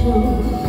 show